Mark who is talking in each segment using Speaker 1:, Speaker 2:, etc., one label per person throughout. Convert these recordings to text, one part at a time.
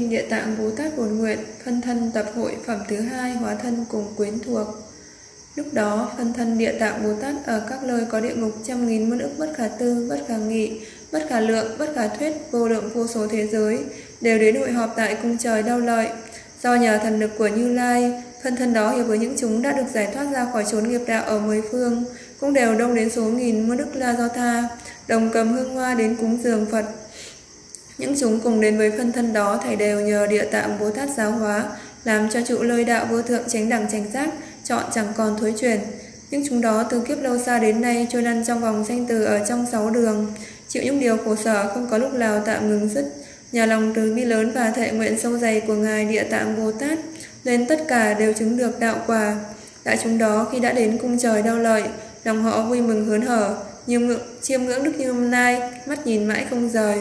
Speaker 1: Địa Tạng Bồ Tát bồn Nguyện, phân thân tập hội phẩm thứ hai hóa thân cùng quyến thuộc. Lúc đó, phân thân Địa Tạng Bồ Tát ở các nơi có địa ngục trăm nghìn muôn ức bất khả tư, bất khả nghị, bất khả lượng, bất khả thuyết, vô lượng vô số thế giới, đều đến hội họp tại cung trời đau lợi. Do nhờ thần lực của Như Lai, phân thân đó hiệp với những chúng đã được giải thoát ra khỏi chốn nghiệp đạo ở mười phương, cũng đều đông đến số nghìn muôn ức la do tha, đồng cầm hương hoa đến cúng dường Phật. Những chúng cùng đến với phân thân đó thầy đều nhờ địa tạng Bồ Tát giáo hóa, làm cho trụ lơi đạo vô thượng tránh đẳng tránh giác, chọn chẳng còn thối chuyển. Những chúng đó từ kiếp lâu xa đến nay trôi lăn trong vòng sanh từ ở trong sáu đường, chịu những điều khổ sở không có lúc nào tạm ngừng dứt. Nhà lòng từ bi lớn và thệ nguyện sâu dày của Ngài Địa Tạng Bồ Tát, nên tất cả đều chứng được đạo quả. Đại chúng đó khi đã đến cung trời đau lợi, lòng họ vui mừng hớn hở, nhiều ngưỡng, chiêm ngưỡng Đức Như hôm nay mắt nhìn mãi không rời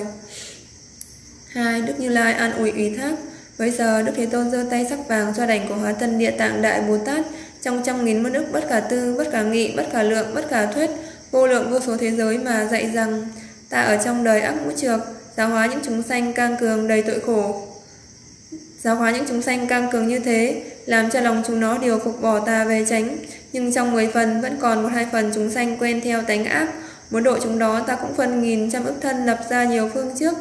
Speaker 1: hai Đức Như Lai an ủi ủy thác. Bây giờ Đức Thế Tôn giơ tay sắc vàng cho đảnh của hóa thân địa tạng Đại Bồ Tát trong trăm nghìn muôn ức bất cả tư, bất cả nghị, bất cả lượng, bất cả thuyết, vô lượng vô số thế giới mà dạy rằng ta ở trong đời ác ngũ trược, giáo hóa những chúng sanh cang cường đầy tội khổ. Giáo hóa những chúng sanh cang cường như thế, làm cho lòng chúng nó điều phục bỏ ta về tránh, nhưng trong 10 phần vẫn còn một hai phần chúng sanh quen theo tánh ác. Muốn độ chúng đó ta cũng phân nghìn trăm ức thân lập ra nhiều phương trước.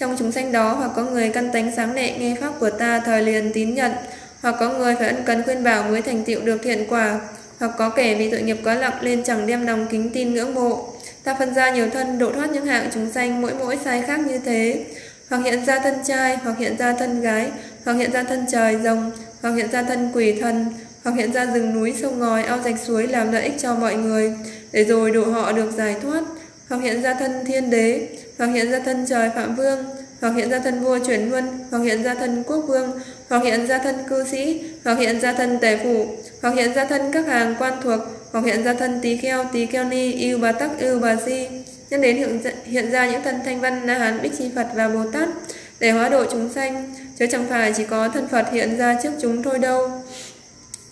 Speaker 1: Trong chúng sanh đó hoặc có người căn tánh sáng lệ nghe pháp của ta thời liền tín nhận, hoặc có người phải ân cần khuyên bảo mới thành tựu được thiện quả, hoặc có kẻ vì tội nghiệp quá nặng nên chẳng đem lòng kính tin ngưỡng mộ. Ta phân ra nhiều thân độ thoát những hạng chúng sanh mỗi mỗi sai khác như thế, hoặc hiện ra thân trai, hoặc hiện ra thân gái, hoặc hiện ra thân trời rồng, hoặc hiện ra thân quỷ thần, hoặc hiện ra rừng núi sông ngòi ao rạch suối làm lợi ích cho mọi người, để rồi độ họ được giải thoát, hoặc hiện ra thân thiên đế, hoặc hiện ra thân trời phạm vương, hoặc hiện ra thân vua chuyển luân, hoặc hiện ra thân quốc vương, hoặc hiện ra thân cư sĩ, hoặc hiện ra thân tề phụ, hoặc hiện ra thân các hàng quan thuộc, hoặc hiện ra thân tỳ kheo, tỳ kheo ni, yêu bà tắc, yêu bà di, nhân đến hiện, hiện ra những thân thanh văn na hán bích chi Phật và Bồ Tát để hóa độ chúng sanh, chứ chẳng phải chỉ có thân Phật hiện ra trước chúng thôi đâu.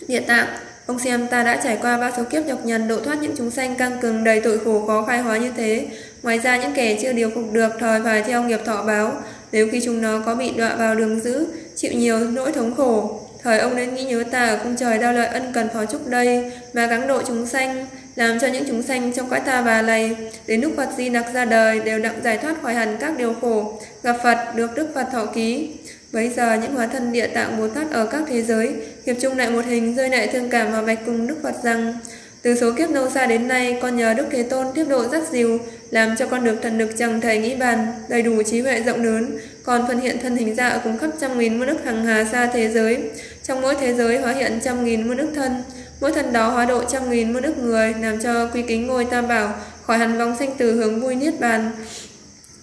Speaker 1: Địa tạng, ông xem ta đã trải qua ba số kiếp nhọc nhằn độ thoát những chúng sanh căng cường đầy tội khổ khó khai hóa như thế. Ngoài ra những kẻ chưa điều phục được thời phải theo nghiệp thọ báo, nếu khi chúng nó có bị đọa vào đường dữ, chịu nhiều nỗi thống khổ. Thời ông nên nghĩ nhớ ta ở cung trời đau lợi ân cần phó chúc đây, mà gắng độ chúng sanh, làm cho những chúng sanh trong cõi ta bà này, đến lúc Phật Di Nặc ra đời đều đặng giải thoát khỏi hẳn các điều khổ, gặp Phật được Đức Phật thọ ký. Bây giờ những hóa thân địa tạng Bồ Tát ở các thế giới hiệp chung lại một hình rơi lại thương cảm và bạch cùng Đức Phật rằng từ số kiếp lâu xa đến nay, con nhờ Đức Thế Tôn tiếp độ rất dìu, làm cho con được thần lực chẳng thể nghĩ bàn, đầy đủ trí huệ rộng lớn, còn phân hiện thân hình ra ở cùng khắp trăm nghìn muôn ức hằng hà xa thế giới. Trong mỗi thế giới hóa hiện trăm nghìn muôn ức thân, mỗi thân đó hóa độ trăm nghìn muôn ức người, làm cho quy kính ngôi tam bảo khỏi hẳn vong sanh tử hướng vui niết bàn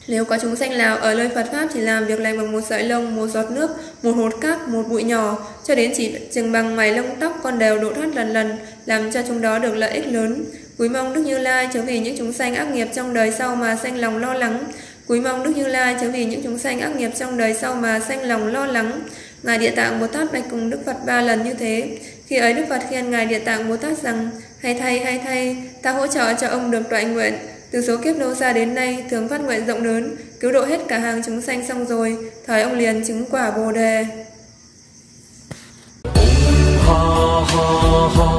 Speaker 1: nếu có chúng sanh nào ở nơi Phật Pháp chỉ làm việc lành bằng một sợi lông, một giọt nước, một hột cát, một bụi nhỏ, cho đến chỉ chừng bằng mày lông tóc con đều độ thoát lần lần, làm cho chúng đó được lợi ích lớn. Quý mong Đức Như Lai chớ vì những chúng sanh ác nghiệp trong đời sau mà sanh lòng lo lắng. Quý mong Đức Như Lai chớ vì những chúng sanh ác nghiệp trong đời sau mà sanh lòng lo lắng. Ngài Địa Tạng Bồ Tát bạch cùng Đức Phật ba lần như thế. Khi ấy Đức Phật khen Ngài Địa Tạng Bồ Tát rằng, hay thay, hay thay, ta hỗ trợ cho ông được toại nguyện. Từ số kiếp nô xa đến nay, thường phát nguyện rộng lớn, cứu độ hết cả hàng chúng sanh xong rồi, thời ông liền chứng quả Bồ đề.
Speaker 2: Ha ha ha,